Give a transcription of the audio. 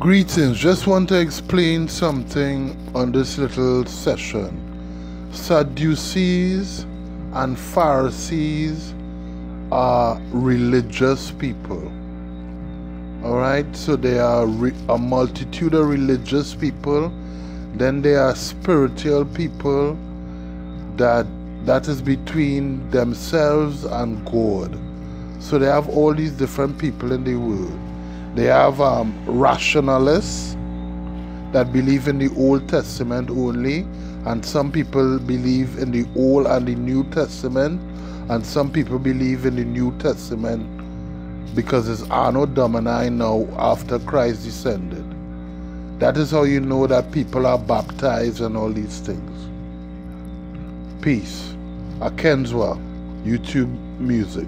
Greetings, just want to explain something on this little session. Sadducees and Pharisees are religious people. Alright, so they are a multitude of religious people. Then they are spiritual people that that is between themselves and God. So they have all these different people in the world. They have um, rationalists that believe in the Old Testament only, and some people believe in the Old and the New Testament, and some people believe in the New Testament because it's Anno Domini now after Christ descended. That is how you know that people are baptized and all these things. Peace. Akenzwa, YouTube Music.